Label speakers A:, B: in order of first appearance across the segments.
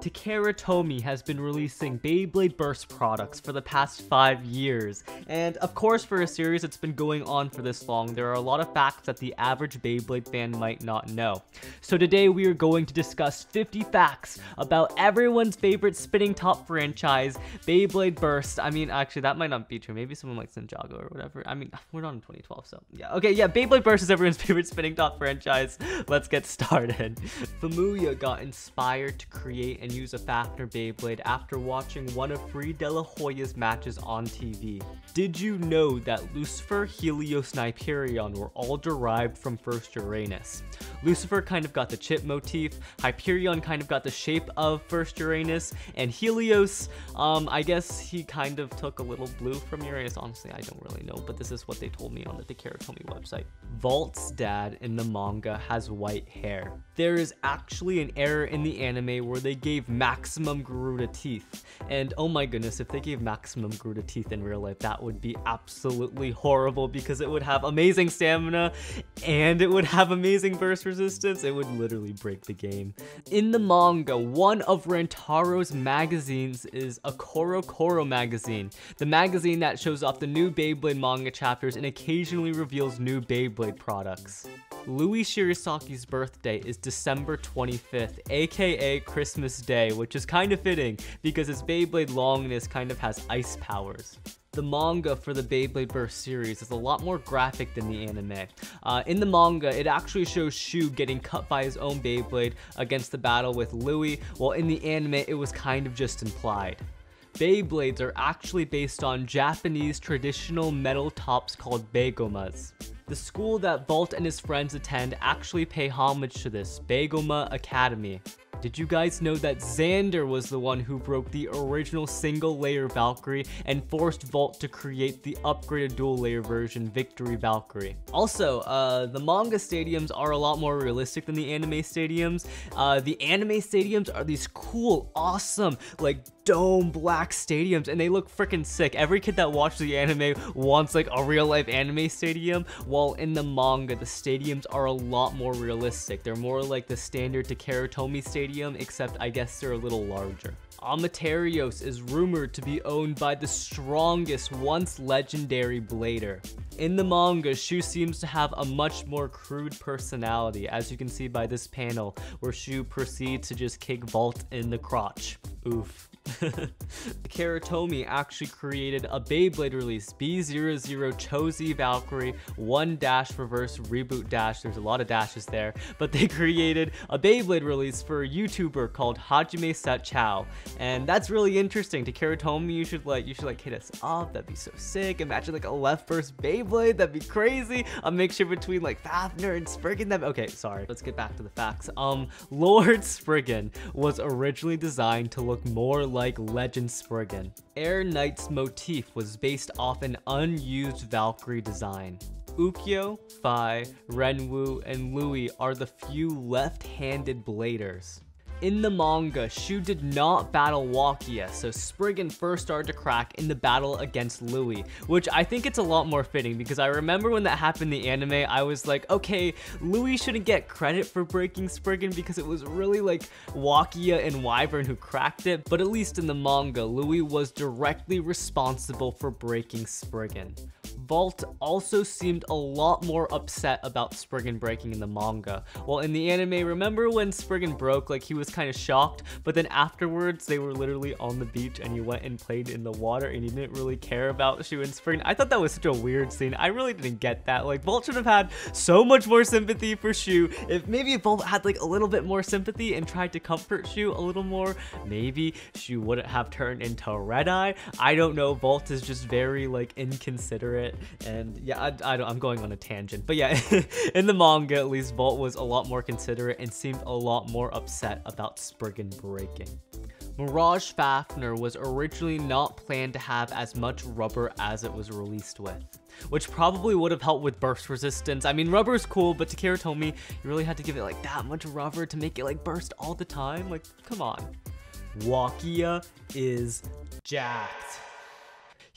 A: Takara Tomy has been releasing Beyblade Burst products for the past 5 years, and of course for a series that's been going on for this long, there are a lot of facts that the average Beyblade fan might not know. So today we are going to discuss 50 facts about everyone's favorite spinning top franchise, Beyblade Burst. I mean, actually that might not be true, maybe someone likes Ninjago or whatever. I mean, we're not in 2012, so yeah. Okay, yeah, Beyblade Burst is everyone's favorite spinning top franchise. Let's get started. Fumiya got inspired to create and use a Fafnir Beyblade after watching one of Free De La Hoya's matches on TV. Did you know that Lucifer, Helios, and Hyperion were all derived from First Uranus? Lucifer kind of got the chip motif, Hyperion kind of got the shape of First Uranus, and Helios, um, I guess he kind of took a little blue from Uranus. Honestly, I don't really know, but this is what they told me on the Takaratomy website. Valt's dad in the manga has white hair. There is actually an error in the anime where they gave Maximum Garuda teeth, and oh my goodness, if they gave Maximum Garuda teeth in real life, that would be absolutely horrible because it would have amazing stamina and it would have amazing burst resistance. It would literally break the game. In the manga, one of Rantaro's magazines is a CoroCoro magazine, the magazine that shows off the new Beyblade manga chapters and occasionally reveals new Beyblade products. Louis Shirasagi's birthday is December 25th, aka Christmas Day, which is kind of fitting because his Beyblade Longinus kind of has ice powers. The manga for the Beyblade Burst series is a lot more graphic than the anime. Uh, in the manga, it actually shows Shu getting cut by his own Beyblade against the battle with Louis, while in the anime, it was kind of just implied. Beyblades are actually based on Japanese traditional metal tops called Beigomas. The school that Valt and his friends attend actually pay homage to this, Beigoma Academy. Did you guys know that Xander was the one who broke the original single layer Valkyrie and forced Valt to create the upgraded dual layer version Victory Valkyrie? Also, uh, the manga stadiums are a lot more realistic than the anime stadiums. Uh, the anime stadiums are these cool, awesome, like dome black stadiums and they look freaking sick. Every kid that watches the anime wants like a real life anime stadium, while in the manga, the stadiums are a lot more realistic. They're more like the standard Takara Tomy stadium, except I guess they're a little larger. Amaterios is rumored to be owned by the strongest once legendary blader. In the manga, Shu seems to have a much more crude personality, as you can see by this panel, where Shu proceeds to just kick Valt in the crotch. Oof. Takara Tomy actually created a Beyblade release, B00 Cho-Z Valkyrie 1 dash reverse reboot dash. There's a lot of dashes there, but they created a Beyblade release for a YouTuber called Hajime Shacho. And that's really interesting. To Tomy, you should like you should like hit us up. That'd be so sick. Imagine like a LeftBurst Beyblade. That'd be crazy. A mixture between like Fafnir and Spriggan. That okay, sorry. Let's get back to the facts. Um, Lord Spriggan was originally designed to look more like Legend Spriggan. Air Knight's motif was based off an unused Valkyrie design. Ukyo, Phi, Renwu, and Louis are the few left-handed bladers. In the manga, Shu did not battle Wakiya, so Spriggan first started to crack in the battle against Louis, which I think it's a lot more fitting because I remember when that happened in the anime, I was like, okay, Louis shouldn't get credit for breaking Spriggan because it was really like Wakiya and Wyvern who cracked it, but at least in the manga, Louis was directly responsible for breaking Spriggan. Valt also seemed a lot more upset about Spriggan breaking in the manga. While in the anime, remember when Spriggan broke, like he was kind of shocked, but then afterwards they were literally on the beach and he went and played in the water and he didn't really care about Shu and Spriggan. I thought that was such a weird scene. I really didn't get that. Like Valt should have had so much more sympathy for Shu. If maybe Valt had like a little bit more sympathy and tried to comfort Shu a little more, maybe Shu wouldn't have turned into Red Eye. I don't know. Valt is just very like inconsiderate and yeah, I, I don't, I'm going on a tangent. But yeah, in the manga at least, Valt was a lot more considerate and seemed a lot more upset about Spriggan breaking. Mirage Fafner was originally not planned to have as much rubber as it was released with, which probably would have helped with burst resistance. I mean, rubber is cool, but Takara Tomy you really had to give it like that much rubber to make it like burst all the time. Like, come on. Wakiya is jacked.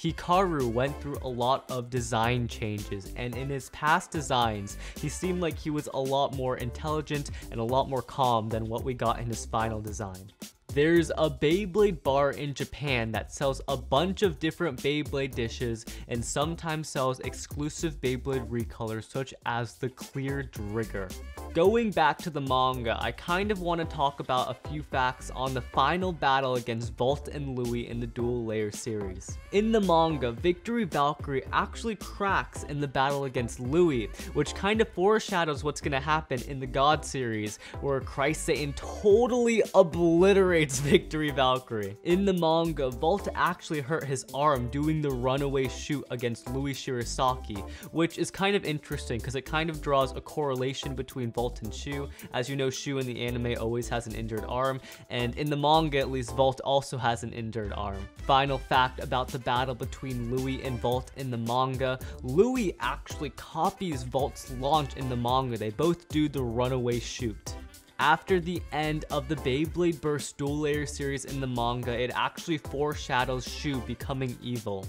A: Hikaru went through a lot of design changes, and in his past designs, he seemed like he was a lot more intelligent and a lot more calm than what we got in his final design. There's a Beyblade bar in Japan that sells a bunch of different Beyblade dishes and sometimes sells exclusive Beyblade recolors such as the Clear Drigger. Going back to the manga, I kind of want to talk about a few facts on the final battle against Valt and Louis in the Dual Layer series. In the manga, Victory Valkyrie actually cracks in the battle against Louis, which kind of foreshadows what's going to happen in the God series, where Curse Satan totally obliterates Victory Valkyrie. In the manga, Valt actually hurt his arm doing the runaway shoot against Louis Shirasagi, which is kind of interesting because it kind of draws a correlation between and Shu. As you know, Shu in the anime always has an injured arm, and in the manga at least, Valt also has an injured arm. Final fact about the battle between Lui and Valt in the manga, Lui actually copies Valt's launch in the manga. They both do the runaway shoot. After the end of the Beyblade Burst Dual Layer series in the manga, it actually foreshadows Shu becoming evil.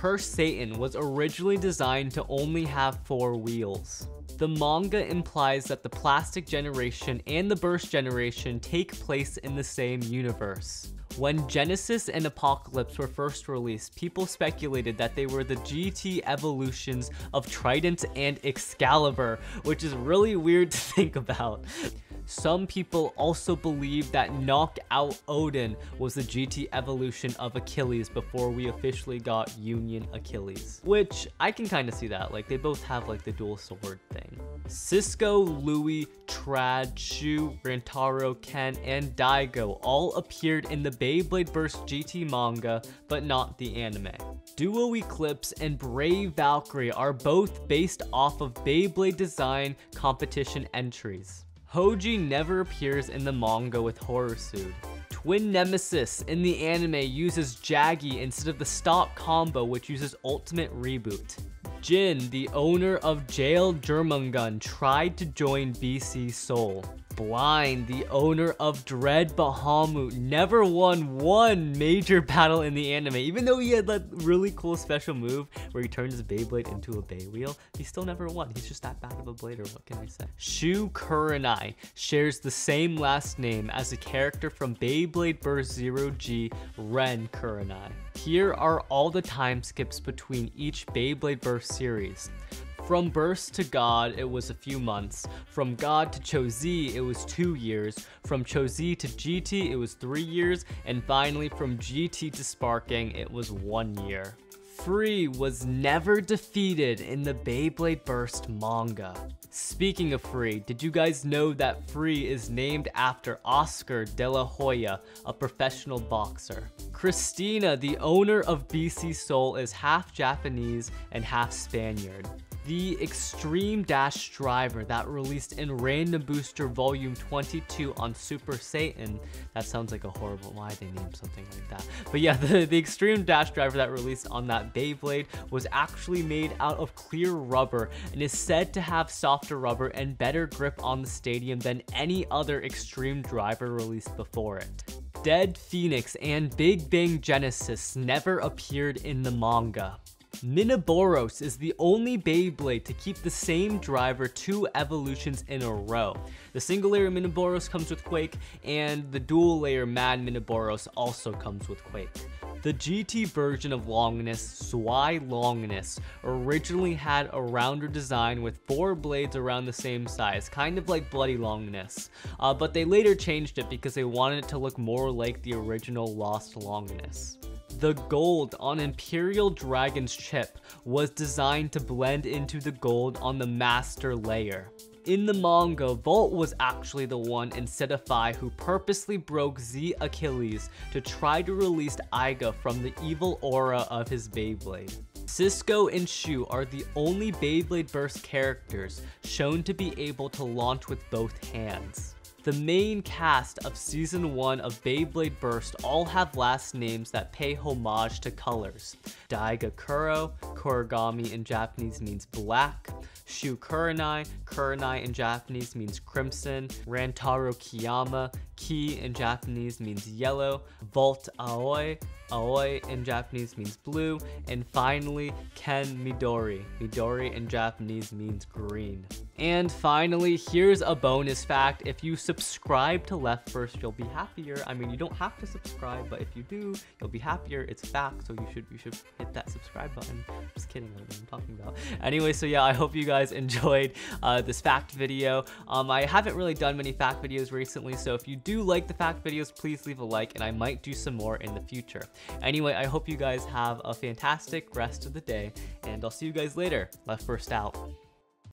A: Curse Satan was originally designed to only have four wheels. The manga implies that the plastic generation and the burst generation take place in the same universe. When Genesis and Apocalypse were first released, people speculated that they were the GT evolutions of Trident and Excalibur, which is really weird to think about. Some people also believe that Knockout Odin was the GT evolution of Achilles before we officially got Union Achilles. Which, I can kind of see that, like they both have like the dual sword thing. Cisco, Lui, Trad, Shu, Rantaro, Ken, and Daigo all appeared in the Beyblade Burst GT manga, but not the anime. Duo Eclipse and Brave Valkyrie are both based off of Beyblade design competition entries. Hoji never appears in the manga with Horosude. Twin Nemesis in the anime uses Jaggy instead of the stop combo which uses Ultimate Reboot. Jin, the owner of Jail Jormungand, tried to join BC Soul. Blind, the owner of Dread Bahamut, never won one major battle in the anime. Even though he had that really cool special move where he turned his Beyblade into a Bey Wheel, he still never won. He's just that bad of a blader, what can I say? Shu Kurenai shares the same last name as a character from Beyblade Burst Zero G, Ren Kurenai. Here are all the time skips between each Beyblade Burst series. From Burst to God, it was a few months. From God to Cho-Z, it was two years. From Cho-Z to GT, it was three years. And finally, from GT to Sparking, it was one year. Free was never defeated in the Beyblade Burst manga. Speaking of Free, did you guys know that Free is named after Oscar De La Hoya, a professional boxer? Christina, the owner of BC Soul, is half Japanese and half Spaniard the Extreme Dash driver that released in Random Booster Volume 22 on Super Satan. That sounds like a horrible, why they named something like that. But yeah, the, the Extreme Dash driver that released on that Beyblade was actually made out of clear rubber and is said to have softer rubber and better grip on the stadium than any other Extreme driver released before it. Dead Phoenix and Big Bang Genesis never appeared in the manga. Minoboros is the only Beyblade to keep the same driver two evolutions in a row. The single layer Minoboros comes with Quake, and the dual layer Mad Minoboros also comes with Quake. The GT version of Longinus, Zwei Longinus, originally had a rounder design with four blades around the same size, kind of like Bloody Longinus, uh, but they later changed it because they wanted it to look more like the original Lost Longinus. The gold on Imperial Dragon's chip was designed to blend into the gold on the master layer. In the manga, Valt was actually the one instead of Phi who purposely broke Z Achilles to try to release Aiga from the evil aura of his Beyblade. Cisco and Shu are the only Beyblade Burst characters shown to be able to launch with both hands. The main cast of season 1 of Beyblade Burst all have last names that pay homage to colors. Daigo Kuro, Kurogami in Japanese means black, Shu Kurenai, Kurenai in Japanese means crimson, Rantaro Kiyama, Ki in Japanese means yellow. Valt Aoi. Aoi in Japanese means blue. And finally, Ken Midori. Midori in Japanese means green. And finally, here's a bonus fact. If you subscribe to LeftBurst, you'll be happier. I mean, you don't have to subscribe, but if you do, you'll be happier. It's a fact, so you should you should hit that subscribe button. Just kidding, I I'm talking about. Anyway, so yeah, I hope you guys enjoyed uh, this fact video. Um, I haven't really done many fact videos recently, so if you do like the fact videos, please leave a like, and I might do some more in the future. Anyway, I hope you guys have a fantastic rest of the day, and I'll see you guys later. LeftBurst out.